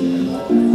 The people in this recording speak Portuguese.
Música